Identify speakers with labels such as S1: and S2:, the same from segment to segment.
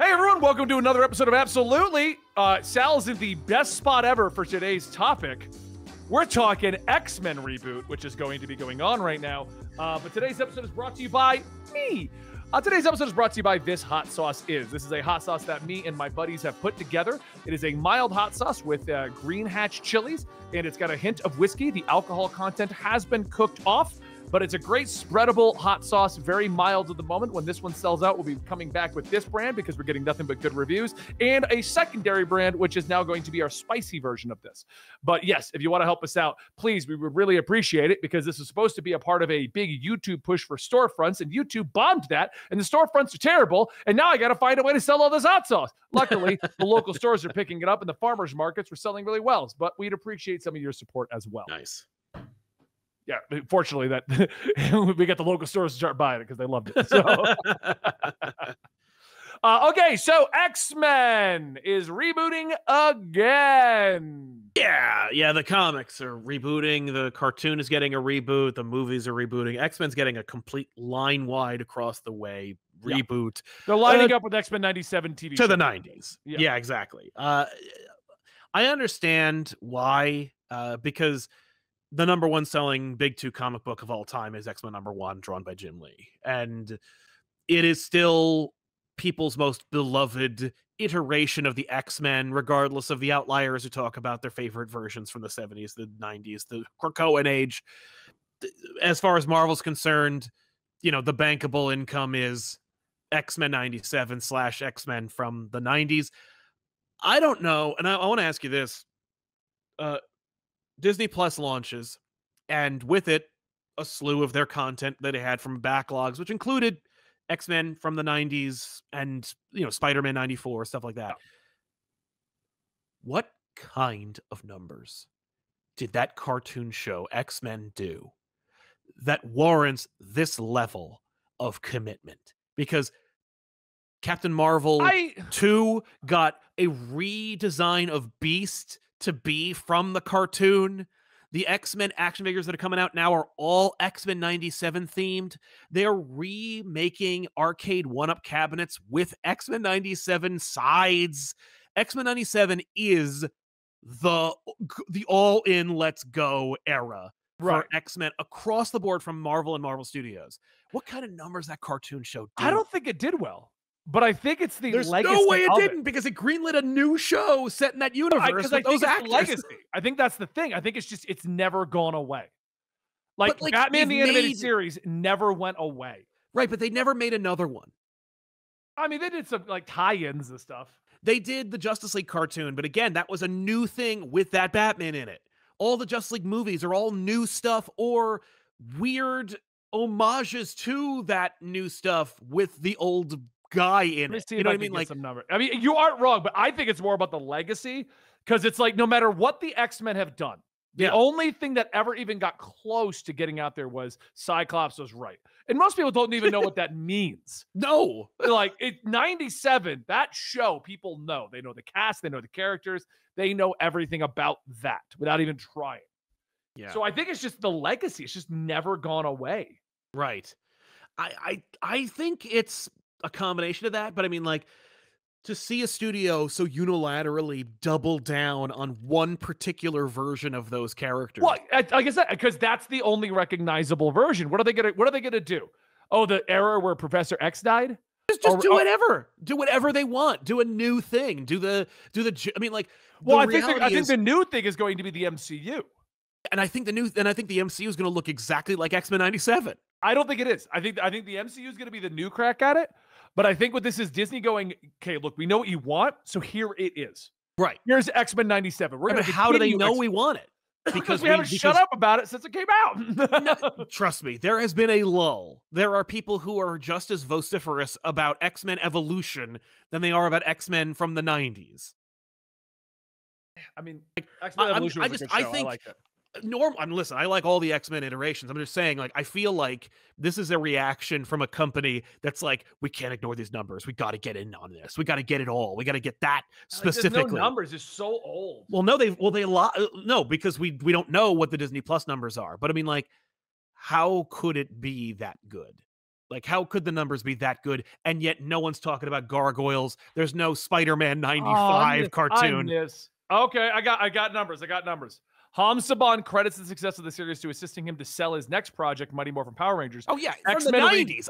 S1: Hey everyone, welcome to another episode of Absolutely. Uh, Sal's in the best spot ever for today's topic. We're talking X Men reboot, which is going to be going on right now. Uh, but today's episode is brought to you by me. Uh, today's episode is brought to you by This Hot Sauce Is. This is a hot sauce that me and my buddies have put together. It is a mild hot sauce with uh, green hatch chilies, and it's got a hint of whiskey. The alcohol content has been cooked off but it's a great spreadable hot sauce, very mild at the moment. When this one sells out, we'll be coming back with this brand because we're getting nothing but good reviews, and a secondary brand, which is now going to be our spicy version of this. But yes, if you want to help us out, please, we would really appreciate it because this is supposed to be a part of a big YouTube push for storefronts, and YouTube bombed that, and the storefronts are terrible. And now I got to find a way to sell all this hot sauce. Luckily, the local stores are picking it up, and the farmers markets were selling really well. But we'd appreciate some of your support as well.
S2: Nice
S1: yeah, fortunately that we got the local stores to start buying it because they loved it. So, uh, okay, so X Men is rebooting again.
S2: Yeah, yeah, the comics are rebooting. The cartoon is getting a reboot. The movies are rebooting. X Men's getting a complete line wide across the way reboot.
S1: Yeah. They're lining uh, up with X Men '97 TV
S2: to the '90s. Yeah, yeah exactly. Uh, I understand why, uh, because the number one selling big two comic book of all time is X Men number one, drawn by Jim Lee. And it is still people's most beloved iteration of the X Men, regardless of the outliers who talk about their favorite versions from the 70s, the 90s, the Krakoan age. As far as Marvel's concerned, you know, the bankable income is X Men 97 slash X Men from the 90s. I don't know. And I, I want to ask you this. Uh, Disney Plus launches, and with it, a slew of their content that it had from backlogs, which included X Men from the 90s and, you know, Spider Man 94, stuff like that. What kind of numbers did that cartoon show, X Men, do that warrants this level of commitment? Because Captain Marvel I... 2 got a redesign of Beast to be from the cartoon. The X Men action figures that are coming out now are all X Men 97 themed. They're remaking Arcade1Up cabinets with X Men 97 sides. X Men 97 is the the all in let's go era right. for X Men across the board from Marvel and Marvel Studios. What kind of numbers that cartoon show?
S1: Did? I don't think it did well. But I think it's the
S2: There's
S1: legacy.
S2: no way it didn't it. because it greenlit a new show set in that universe with I those actors.
S1: Legacy. I think that's the thing. I think it's just it's never gone away. Like, like Batman the animated made... series never went away.
S2: Right, but they never made another one.
S1: I mean, they did some like tie-ins and stuff.
S2: They did the Justice League cartoon, but again, that was a new thing with that Batman in it. All the Justice League movies are all new stuff or weird homages to that new stuff with the old guy in it. You know what I mean? Like
S1: some number. I mean, you aren't wrong, but I think it's more about the legacy because it's like no matter what the X Men have done, the yeah. only thing that ever even got close to getting out there was Cyclops was right. And most people don't even know what that means.
S2: No.
S1: Like it 97, that show, people know. They know the cast, they know the characters, they know everything about that without even trying. Yeah. So I think it's just the legacy. It's just never gone away.
S2: Right. I I I think it's a combination of that, but I mean, like, to see a studio so unilaterally double down on one particular version of those characters.
S1: Well, like I said, because that's the only recognizable version. What are they gonna What are they gonna do? Oh, the era where Professor X died.
S2: Just, just or, do uh, whatever. do whatever they want. Do a new thing. Do the do the. I mean, like.
S1: Well, I think the, I think the new thing is going to be the MCU.
S2: And I think the new and I think the MCU is going to look exactly like X Men '97.
S1: I don't think it is. I think I think the MCU is going to be the new crack at it. But I think what this is Disney going, okay, look, we know what you want, so here it is.
S2: Right.
S1: Here's X Men '97. We're
S2: gonna. How do they know X- we want it?
S1: Because we, we haven't because, shut up about it since it came out.
S2: no, trust me, there has been a lull. There are people who are just as vociferous about X Men Evolution than they are about X Men from the '90s.
S1: I mean, X Men Evolution. I, just, I think, I
S2: norm I'm listen, I like all the X-Men iterations. I'm just saying, like, I feel like this is a reaction from a company that's like, we can't ignore these numbers. We got to get in on this. We got to get it all. We got to get that specifically. Like,
S1: no numbers is so old.
S2: Well, no, they well they lot uh, no because we we don't know what the Disney Plus numbers are. But I mean, like, how could it be that good? Like, how could the numbers be that good? And yet, no one's talking about gargoyles. There's no Spider-Man
S1: Oh, I
S2: '95
S1: miss- I
S2: cartoon.
S1: miss- Okay, I got I got numbers. I got numbers. Haim Saban credits the success of the series to assisting him to sell his next project, Mighty Morphin Power Rangers.
S2: Oh yeah, the
S1: X-Men
S2: '90s.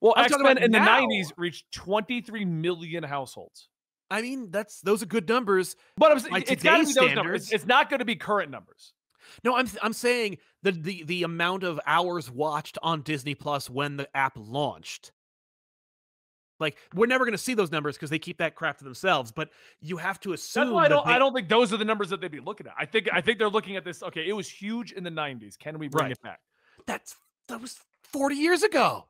S1: Well, X Men in the. '90s reached 23 million households.
S2: I mean, that's those are good numbers.
S1: But I'm, saying it's got to be those numbers. It's, it's not going to be current numbers.
S2: No, I'm I'm saying the the the amount of hours watched on Disney Plus when the app launched. Like we're never going to see those numbers because they keep that crap to themselves. But you have to assume.
S1: I don't. I don't think those are the numbers that they'd be looking at. I think. I think they're looking at this. Okay, it was huge in the '90s. Can we bring
S2: Right.
S1: it back?
S2: That's that was 40 years ago.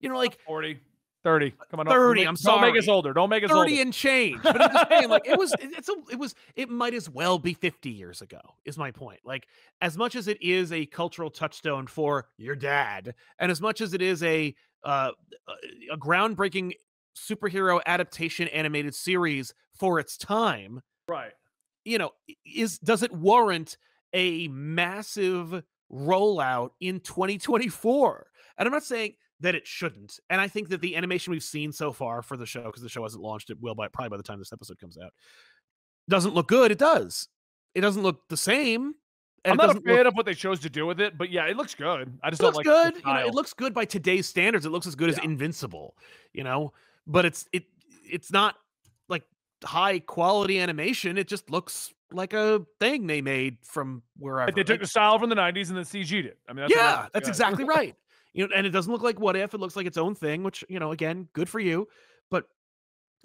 S2: You know, like
S1: 40, 30. Come on, don't-
S2: 30,
S1: Don't,
S2: I'm
S1: make, don't make us older. Don't make us
S2: 30
S1: older.
S2: and change. But I'm just saying, like it was, it's a, it was, it might as well be 50 years ago. Is my point. Like as much as it is a cultural touchstone for your dad, and as much as it is a uh, a groundbreaking superhero adaptation animated series for its time,
S1: Right.
S2: you know, is does it warrant a massive rollout in 2024? And I'm not saying that it shouldn't. And I think that the animation we've seen so far for the show, because the show hasn't launched, it will by probably by the time this episode comes out, doesn't look good. It does. It doesn't look the same. And
S1: I'm not a fan
S2: look,
S1: of what they chose to do with it, but yeah, it looks good. I just
S2: it
S1: don't
S2: looks
S1: like
S2: good. You know, it looks good by today's standards. It looks as good as Invincible, you know, but it's it it's not like high quality animation. It just looks like a thing they made from wherever.
S1: Like, they took the style from the '90s and then CG'd it. I mean, that's
S2: yeah, that's
S1: Yeah.
S2: exactly right. You know, and it doesn't look like what if. It looks like its own thing, which you know, again, good for you. But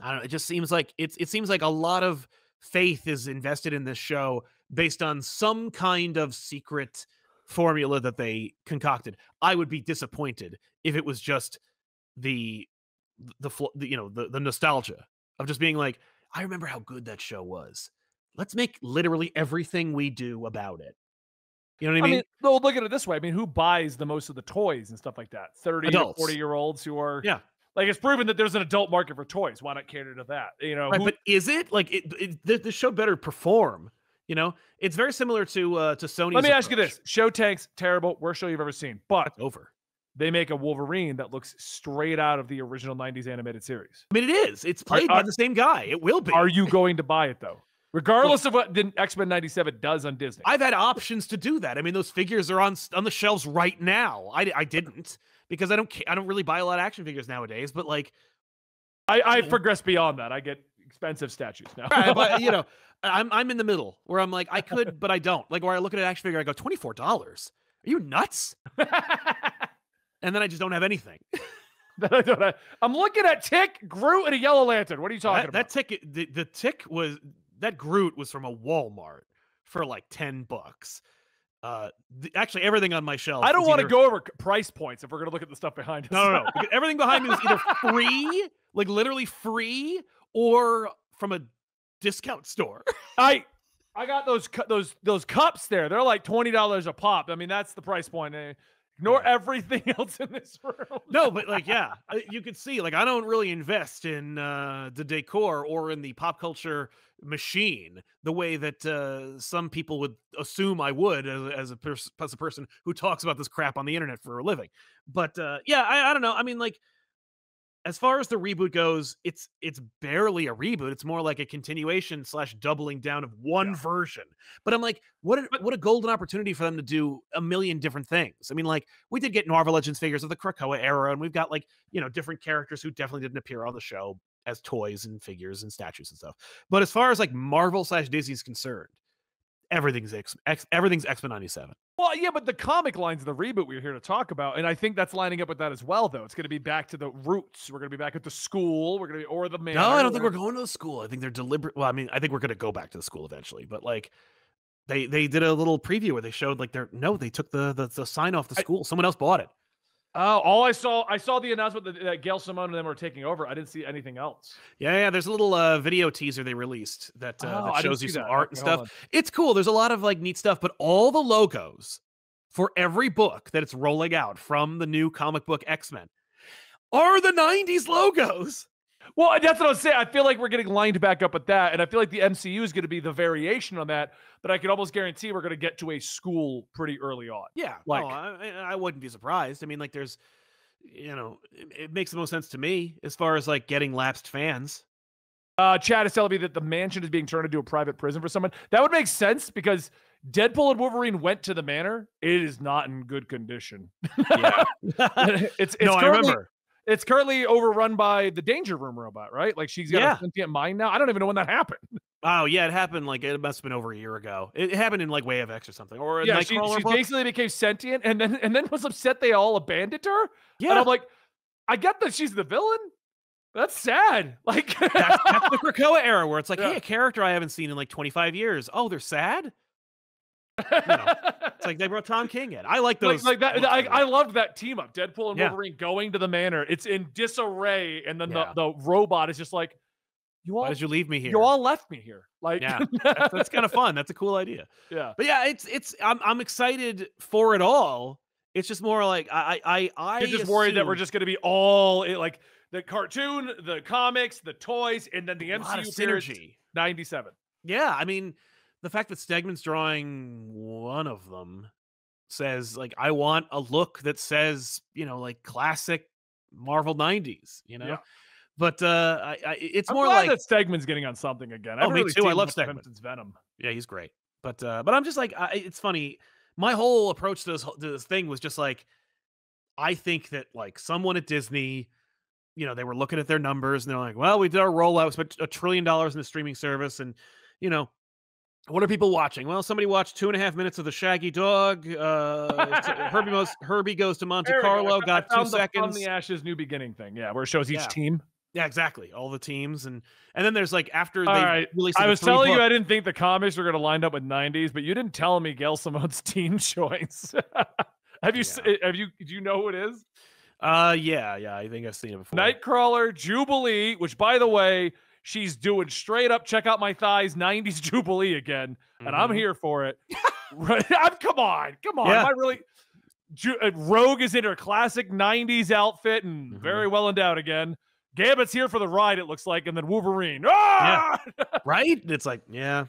S2: I don't know. It just seems like it's. It seems like a lot of faith is invested in this show based on some kind of secret formula that they concocted. I would be disappointed if it was just the the, the you know the the nostalgia of just being like, I remember how good that show was. Let's make literally everything we do about it. You know what I
S1: I
S2: mean?
S1: mean, well, look at it this way. I mean, who buys the most of the toys and stuff like that? 30
S2: Adults.
S1: to 40 year olds who are,
S2: Yeah.
S1: like it's proven that there's an adult market for toys. Why not cater to that? You know,
S2: right
S1: who-
S2: but is it like it, it the, the show better perform you know it's very similar to uh to Sony.
S1: let me ask you this show tanks, terrible, worst show you've ever seen, but
S2: It's over
S1: they make a Wolverine that looks straight out of the original 90s animated series.
S2: i mean it is it's played
S1: are-
S2: by the same guy it will be
S1: Are you going to buy it though? Regardless of what the X Men 97 does on Disney.
S2: i've had options to do that i mean those figures are on on the shelves right now i i didn't because i don't i don't really buy a lot of action figures nowadays but like
S1: I, I progress beyond that. I get expensive statues now.
S2: right, but you know i'm i'm in the middle where i'm like i could but i don't like where i look at an action figure i go $24 are you nuts and then i just don't have anything
S1: I I'm looking at Tick, Groot, and a Yellow Lantern. What are you talking
S2: that,
S1: about?
S2: that ticket the, the tick was that groot was from a walmart for like 10 bucks uh the, actually everything on my shelf
S1: I don't want to go over price points if we're going to look at the stuff behind us.
S2: no no no everything behind me was either free like literally free or from a discount store
S1: I I got those cu- those those cups there. They're like twenty dollars a pop. I mean, that's the price point. Ignore
S2: Yeah.
S1: everything else in this room.
S2: no but like yeah you could see like i don't really invest in uh the decor or in the pop culture machine the way that uh some people would assume i would as, as a pers- as a person who talks about this crap on the internet for a living but uh yeah i, I don't know i mean like as far as the reboot goes it's it's barely a reboot it's more like a continuation slash doubling down of one
S1: Yeah.
S2: version but i'm like what a, what a golden opportunity for them to do a million different things i mean like we did get Marvel Legends figures of the Krakoa era, and we've got like you know different characters who definitely didn't appear on the show as toys and figures and statues and stuff. But as far as like Marvel slash Disney's concerned, everything's X, X everything's X Men '97.
S1: Well, yeah, but the comic lines of the reboot we're here to talk about, and I think that's lining up with that as well. Though it's going to be back to the roots. We're going to be back at the school. We're going to be or the man.
S2: No, I don't think we're going to the school. I think they're deliberate. Well, I mean, I think we're going to go back to the school eventually, but like. They, they did a little preview where they showed like they're no they took the the, the sign off the
S1: I-
S2: school someone else bought it
S1: Oh, all I saw, I saw the announcement that, that Gail Simone and them were taking over. I didn't see anything else.
S2: yeah yeah there's a little uh, video teaser they released that uh,
S1: Oh,
S2: that shows you some
S1: that.
S2: art and
S1: Okay,
S2: stuff it's cool. There's a lot of like neat stuff, but all the logos for every book that it's rolling out from the new comic book X Men are the 90s logos.
S1: Well, that's what I was saying. I feel like we're getting lined back up with that, and I feel like the MCU is going to be the variation on that. But I can almost guarantee we're going to get to a school pretty early on.
S2: Yeah,
S1: Like-
S2: like I, I wouldn't be surprised. I mean, like there's, you know, it, it makes the most sense to me as far as like getting lapsed fans.
S1: Uh, Chad is telling me that the mansion is being turned into a private prison for someone. That would make sense because Deadpool and Wolverine went to the manor. It is not in good condition.
S2: Yeah,
S1: it's it's
S2: no, I remember.
S1: It's currently overrun by the Danger Room robot, right? Like she's got
S2: Yeah.
S1: a sentient mind now. I don't even know when that happened.
S2: Oh yeah, it happened like it must have been over a year ago. It, happened in like Way of X or something, or
S1: yeah, she, she basically became sentient, and then and then was upset they all abandoned her. And
S2: Yeah,
S1: I'm like, I get that she's the villain. That's sad. Like
S2: that's, that's the Krakoa era where it's like,
S1: Yeah.
S2: hey, a character I haven't seen in like 25 years. Oh, they're sad. It's like they brought Tom King in. I like
S1: like,
S2: those.
S1: like that.
S2: looks
S1: I. I loved that team up. Deadpool and
S2: Yeah.
S1: Wolverine going to the manor. It's in disarray, and then
S2: Yeah.
S1: the, the robot is just like, you all,
S2: Why did you leave me here?
S1: you all left me here. Like,
S2: Yeah, that's, that's kind of fun. That's a cool idea.
S1: yeah.
S2: But yeah, it's it's. I'm I'm excited for it all. It's just more like I I I.
S1: You're just worried that we're just going to be all eh, like the cartoon, the comics, the toys, and then the
S2: a lot of
S1: MCU
S2: synergy.
S1: 97.
S2: Yeah, I mean, the fact that Stegman's drawing one of them says like I want a look that says you know like classic Marvel '90s. You know.
S1: Yeah.
S2: But uh, I, I, it's
S1: I'm
S2: more like
S1: that Stegman's getting on something again. I
S2: Oh, me
S1: really
S2: too. I love
S1: much of him
S2: Stegman.
S1: since Venom.
S2: Yeah, he's great. But uh but I'm just like I, it's funny. My whole approach to this to this thing was just like I think that like someone at Disney, you know, they were looking at their numbers and they're like, "Well, we did our rollout, we spent a trillion dollars in the streaming service, and you know." What are people watching? Well, somebody watched two and a half minutes of the Shaggy Dog. Uh, Herbie, goes, Herbie goes to Monte
S1: There we go.
S2: Carlo. Got two
S1: the From the Ashes New Beginning thing. Yeah, where it shows each
S2: Yeah.
S1: team.
S2: Yeah, exactly. All the teams, and and then there's like after
S1: All
S2: they
S1: right.
S2: released.
S1: I was telling you I didn't think the comics were going to line up with 90s, but you didn't tell me Gail Simone's team choice. have you s- have you do you know who it is?
S2: Uh, yeah, yeah. I think I've seen it before.
S1: Nightcrawler Jubilee, which by the way, she's doing straight up check out my thighs 90s Jubilee again, and I'm
S2: Mhm.
S1: here for it. I'm, come on. Come on.
S2: Yeah.
S1: Am I really Ju- uh, Rogue is in her classic 90s outfit and
S2: Mhm.
S1: very well endowed again. Gambit's here for the ride, it looks like, and then Wolverine. Ah!
S2: right? It's like, yeah,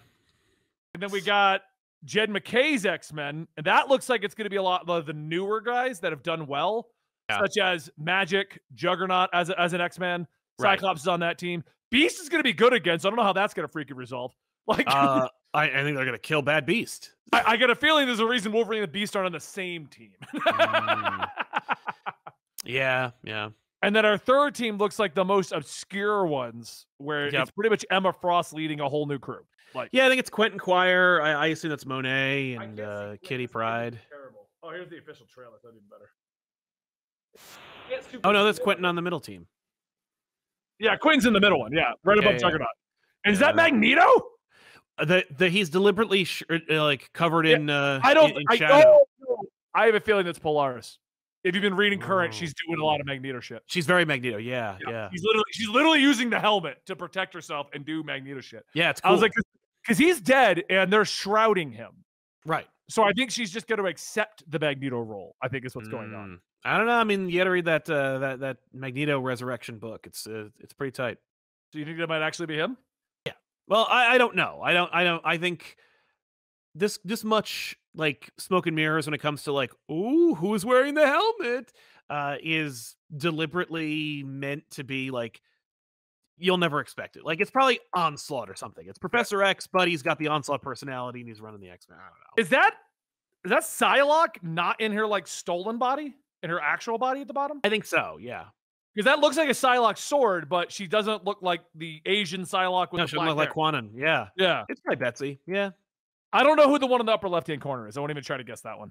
S1: And then we got Jed MacKay's X Men, and that looks like it's going to be a lot of the newer guys that have done well,
S2: Yeah.
S1: such as Magik, Juggernaut as, a, as an X Man.
S2: Right.
S1: Cyclops is on that team. Beast is going to be good again, so I don't know how that's going to freaking resolve. Like,
S2: uh, I, I think they're gonna kill Bad Beast.
S1: I, I get a feeling there's a reason Wolverine and Beast aren't on the same team.
S2: Mm. Yeah, yeah,
S1: and then our third team looks like the most obscure ones, where
S2: Yep.
S1: it's pretty much Emma Frost leading a whole new crew. Like,
S2: yeah. I think it's Quentin Quire. I, I assume that's Monet and uh, Kitty
S1: this
S2: Pride.
S1: Terrible. Oh, here's the official trailer. That's even better. Can't
S2: Oh no,
S1: Quinn.
S2: that's Quentin on the middle team.
S1: Yeah, Quinn's in the middle one. Yeah, right above
S2: yeah.
S1: Juggernaut. And is that
S2: that-
S1: Magneto?
S2: That The, the he's deliberately sh- uh, like covered in. Uh,
S1: I don't.
S2: In, in
S1: I, oh, I have a feeling that's Polaris. If you've been reading current,
S2: Oh.
S1: she's doing a lot of Magneto shit.
S2: She's very Magneto. Yeah, yeah,
S1: She's literally she's literally using the helmet to protect herself and do Magneto shit.
S2: yeah. It's Cool.
S1: I was like, because he's dead and they're shrouding him.
S2: right.
S1: So I think she's just going to accept the Magneto role. I think is what's going on.
S2: I don't know. I mean, you got to read that uh, that that Magneto Resurrection book. It's uh, it's pretty tight.
S1: Do you think that might actually be him? Yeah.
S2: Well, I, I don't know. I don't. I don't. I think this this much like smoke and mirrors when it comes to like, ooh, who's wearing the helmet, uh, is deliberately meant to be like you'll never expect it. Like it's probably onslaught or something. It's Professor X, but he's got the onslaught personality and he's running the X Men. I don't know.
S1: Is that is that Psylocke not in her like stolen body? In her actual body at the bottom?
S2: I think so. Yeah.
S1: Because that looks like a Psylocke sword, but she doesn't look like the Asian Psylocke with
S2: No,
S1: the
S2: she
S1: black
S2: look like. Kwannon. Yeah.
S1: Yeah,
S2: It's probably Betsy. Yeah.
S1: I don't know who the one in the upper left-hand corner is. I won't even try to guess that one.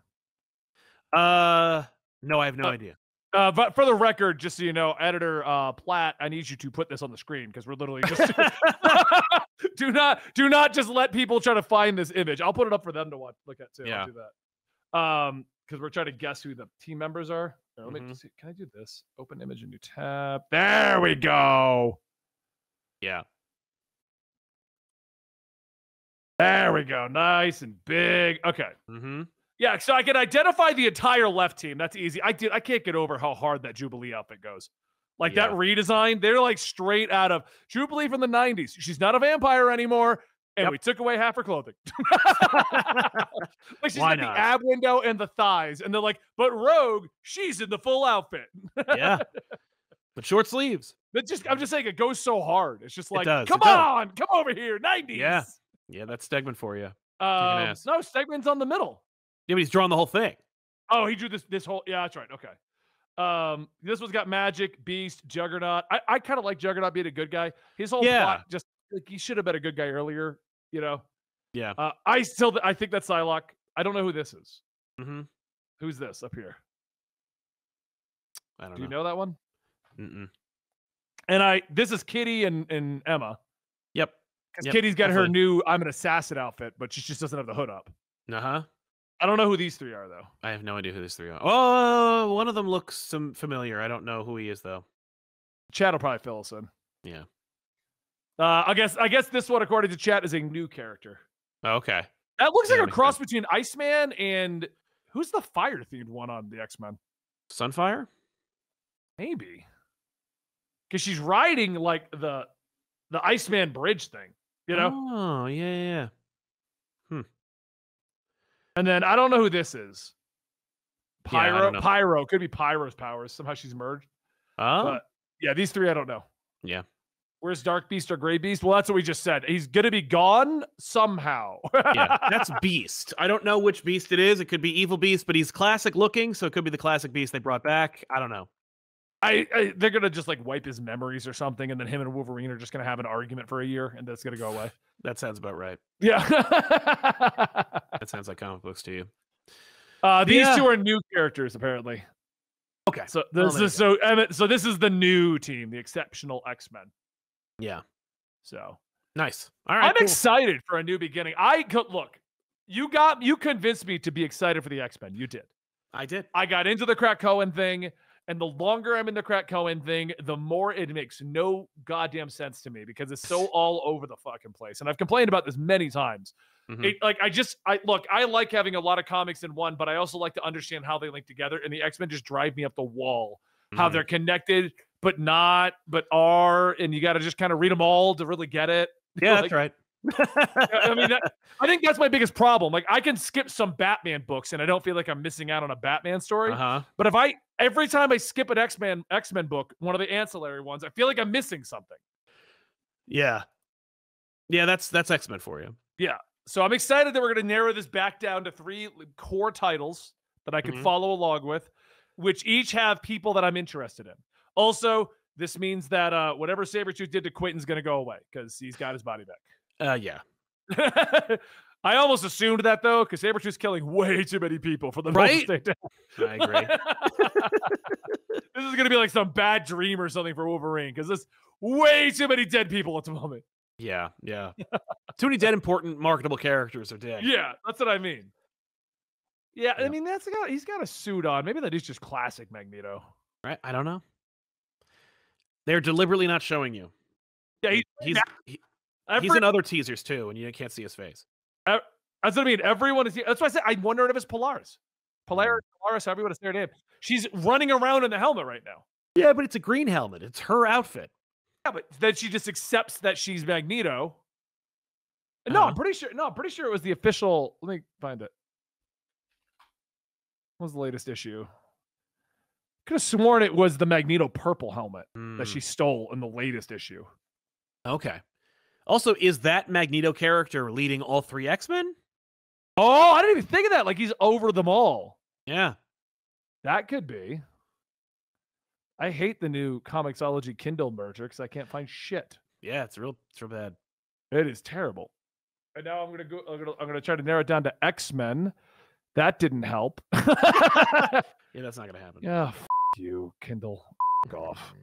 S2: Uh, no, I have no
S1: Uh,
S2: idea.
S1: Uh, but for the record, just so you know, editor uh, Platt, I need you to put this on the screen because we're literally just do not do not just let people try to find this image. I'll put it up for them to watch, look at too.
S2: Yeah.
S1: I'll do that. Um, because we're trying to guess who the team members are. Here, let me
S2: Mhm.
S1: see. Can I do this? Open image, a new tab. There we go.
S2: Yeah.
S1: There we go. Nice and big. Okay.
S2: Mm-hmm.
S1: Yeah, so I can identify the entire left team. That's easy. I did. I can't get over how hard that Jubilee outfit goes. Like
S2: Yeah.
S1: that redesign, they're like straight out of Jubilee from the 90s. She's not a vampire anymore. And
S2: Yep.
S1: we took away half her clothing. like she's
S2: Why
S1: got
S2: not?
S1: the ab window and the thighs. And they're like, but Rogue, she's in the full outfit.
S2: yeah. But short sleeves.
S1: That just I'm just saying it goes so hard. It's just like,
S2: does,
S1: come
S2: it does.
S1: on, come over here, 90s.
S2: Yeah. Yeah, that's Stegman for you.
S1: Um, no, Stegman's on the middle.
S2: Yeah, but he's drawing the whole thing.
S1: Oh, he drew this this whole yeah, that's right. Okay. Um, this one's got Magik, Beast, Juggernaut. I, I kind of like Juggernaut being a good guy. His whole
S2: Yeah.
S1: plot just like he should have been a good guy earlier, you know.
S2: Yeah.
S1: Uh, I still I think that's Psylocke. I don't know who this is.
S2: Mm-hmm.
S1: Who's this up here?
S2: I don't know.
S1: Do you
S2: know.
S1: know that one?
S2: Mm-mm.
S1: And I this is Kitty and, and Emma.
S2: Yep.
S1: Because
S2: Yep,
S1: Kitty's got her new I'm an assassin outfit, but she just doesn't have the hood up.
S2: Uh huh.
S1: I don't know who these three are though.
S2: I have no idea who these three are. Oh, one of them looks some familiar. I don't know who he is though.
S1: Chad will probably fill us in.
S2: Yeah.
S1: Uh, I guess I guess this one, according to chat, is a new character.
S2: Okay.
S1: That looks
S2: Yeah,
S1: like a cross between Iceman and who's the fire themed one on the X Men?
S2: Sunfire.
S1: Maybe because she's riding like the the Iceman bridge thing, you know.
S2: Oh, yeah, yeah. yeah.
S1: And then I don't know who this is. Pyro,
S2: don't.
S1: Pyro could be Pyro's powers. Somehow she's merged.
S2: Oh,
S1: But yeah, these three I don't know.
S2: Yeah.
S1: Where's Dark Beast or Gray Beast? Well, that's what we just said. He's gonna be gone somehow.
S2: yeah. That's Beast. I don't know which Beast it is. It could be Evil Beast, but he's classic looking, so it could be the classic Beast they brought back. I don't know.
S1: I, I they're gonna just like wipe his memories or something, and then him and Wolverine are just gonna have an argument for a year, and that's gonna go away.
S2: That sounds about right.
S1: Yeah.
S2: That sounds like comic books to you.
S1: uh, these
S2: Yeah.
S1: two are new characters apparently.
S2: Okay.
S1: So this is so Emmett, so this is the new team, the exceptional X Men.
S2: Yeah.
S1: So
S2: Nice. All right.
S1: I'm
S2: cool.
S1: excited for a new beginning. I could look. You got you convinced me to be excited for the X Men. You did.
S2: I did.
S1: I got into the Krakoan thing, and the longer I'm in the Krakoan thing, the more it makes no goddamn sense to me because it's so all over the fucking place. And I've complained about this many times.
S2: Mhm.
S1: It, like I just I look, I like having a lot of comics in one, but I also like to understand how they link together. And the X Men just drive me up the wall. How
S2: Mhm.
S1: they're connected, but not, but are, and you got to just kind of read them all to really get it.
S2: Yeah,
S1: Like,
S2: that's right.
S1: I mean, that, I think that's my biggest problem. Like, I can skip some Batman books, and I don't feel like I'm missing out on a Batman story.
S2: Uh huh.
S1: But if I every time I skip an X Men X Men book, one of the ancillary ones, I feel like I'm missing something.
S2: Yeah. Yeah, that's that's X Men for you.
S1: Yeah, so I'm excited that we're going to narrow this back down to three core titles that I can
S2: Mhm.
S1: follow along with, which each have people that I'm interested in. Also, this means that uh, whatever Sabretooth did to Quentin's going to go away because he's got his body back.
S2: Uh, yeah.
S1: I almost assumed that though, because Sabretooth's killing way too many people for the
S2: Right?
S1: to.
S2: I agree.
S1: this is gonna be like some bad dream or something for Wolverine, because there's way too many dead people at the moment.
S2: yeah, yeah. Too many dead important marketable characters are dead.
S1: Yeah, that's what I mean. Yeah, I mean that's got he's got a suit on. Maybe that is just classic Magneto.
S2: Right? I don't know. They're deliberately not showing you.
S1: Yeah, he's
S2: He's he,
S1: every,
S2: he's in other teasers too, and you can't see his face.
S1: that's what I mean. Everyone is that's why I said I wonder if it's Polaris. Polaris, Polaris, everyone is their name. She's running around in the helmet right now.
S2: Yeah, but it's a green helmet. It's her outfit.
S1: Yeah, but then she just accepts that she's Magneto. No, I'm
S2: Uh-huh.
S1: pretty sure. No, I'm pretty sure it was the official. Let me find it. What was the latest issue? Could have sworn it was the Magneto purple helmet that
S2: Mm,
S1: she stole in the latest issue.
S2: okay. Also, is that Magneto character leading all three X Men?
S1: Oh, I didn't even think of that. Like he's over them all.
S2: Yeah.
S1: That could be. I hate the new Comixology Kindle merger because I can't find shit.
S2: Yeah, it's real. It's real bad.
S1: It is terrible. And now I'm gonna go. I'm gonna, I'm gonna try to narrow it down to X Men. That didn't help.
S2: Yeah, that's not gonna happen.
S1: yeah, you, Kindle. Off.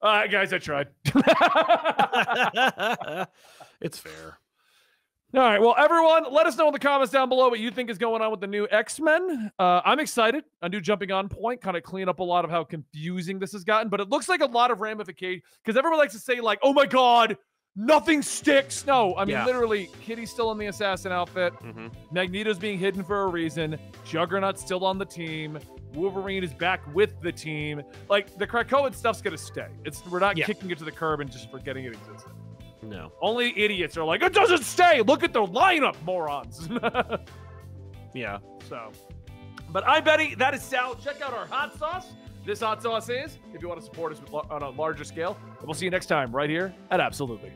S1: All right, guys, I tried.
S2: it's fair.
S1: All right, well, everyone, let us know in the comments down below what you think is going on with the new X Men. Uh, I'm excited. A new jumping on point, kind of clean up a lot of how confusing this has gotten. But it looks like a lot of ramification because everyone likes to say like, "Oh my God, nothing sticks." No, I mean
S2: Yeah.
S1: literally, Kitty's still in the assassin outfit.
S2: hmm
S1: Magneto's being hidden for a reason. Juggernaut's still on the team. Wolverine is back with the team. Like the Krakoan stuff's gonna stay. It's we're not
S2: Yeah.
S1: kicking it to the curb and just forgetting it existed.
S2: No.
S1: Only idiots are like, it doesn't stay. Look at the lineup, morons.
S2: Yeah.
S1: so, but I'm Betty. That is Sal. Check out our hot sauce. This hot sauce is, if you want to support us on a larger scale. And we'll see you next time right here at Absolutely.